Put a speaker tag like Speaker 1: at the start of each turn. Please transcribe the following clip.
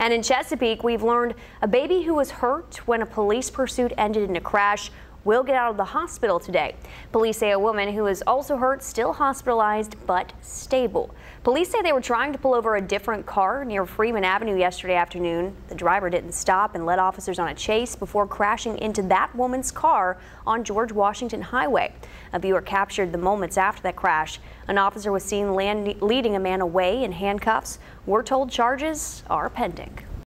Speaker 1: And in Chesapeake, we've learned a baby who was hurt when a police pursuit ended in a crash will get out of the hospital today. Police say a woman who is also hurt still hospitalized but stable. Police say they were trying to pull over a different car near Freeman Avenue yesterday afternoon. The driver didn't stop and led officers on a chase before crashing into that woman's car on George Washington Highway. A viewer captured the moments after that crash. An officer was seen leading a man away in handcuffs. We're told charges are pending.